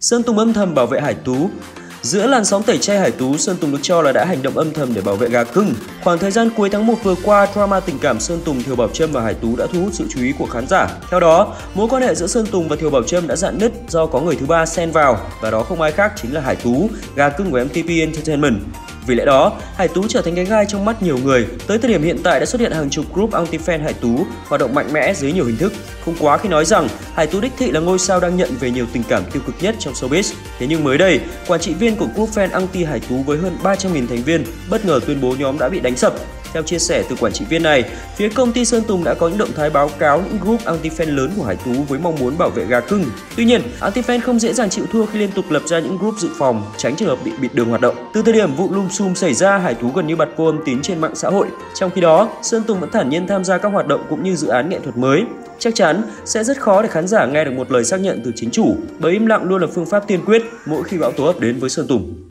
Sơn Tùng âm thầm bảo vệ Hải Tú Giữa làn sóng tẩy chay Hải Tú, Sơn Tùng được cho là đã hành động âm thầm để bảo vệ gà cưng. Khoảng thời gian cuối tháng 1 vừa qua, drama tình cảm Sơn Tùng, Thiều Bảo Trâm và Hải Tú đã thu hút sự chú ý của khán giả. Theo đó, mối quan hệ giữa Sơn Tùng và Thiều Bảo Trâm đã dạn nứt do có người thứ ba xen vào và đó không ai khác chính là Hải Tú, gà cưng của MTP Entertainment. Vì lẽ đó, Hải Tú trở thành cái gai trong mắt nhiều người. Tới thời điểm hiện tại đã xuất hiện hàng chục group anti-fan Hải Tú hoạt động mạnh mẽ dưới nhiều hình thức. Không quá khi nói rằng Hải Tú đích thị là ngôi sao đang nhận về nhiều tình cảm tiêu cực nhất trong showbiz. Thế nhưng mới đây, quản trị viên của group fan anti Hải Tú với hơn 300.000 thành viên bất ngờ tuyên bố nhóm đã bị đánh sập theo chia sẻ từ quản trị viên này, phía công ty Sơn Tùng đã có những động thái báo cáo những group anti-fan lớn của Hải Tú với mong muốn bảo vệ gà cưng. Tuy nhiên, anti-fan không dễ dàng chịu thua khi liên tục lập ra những group dự phòng, tránh trường hợp bị bịt đường hoạt động. Từ thời điểm vụ lùm xùm xảy ra, Hải Tú gần như bật vô âm tín trên mạng xã hội. Trong khi đó, Sơn Tùng vẫn thản nhiên tham gia các hoạt động cũng như dự án nghệ thuật mới. Chắc chắn sẽ rất khó để khán giả nghe được một lời xác nhận từ chính chủ, bởi im lặng luôn là phương pháp tiên quyết mỗi khi bão tố ập đến với Sơn Tùng.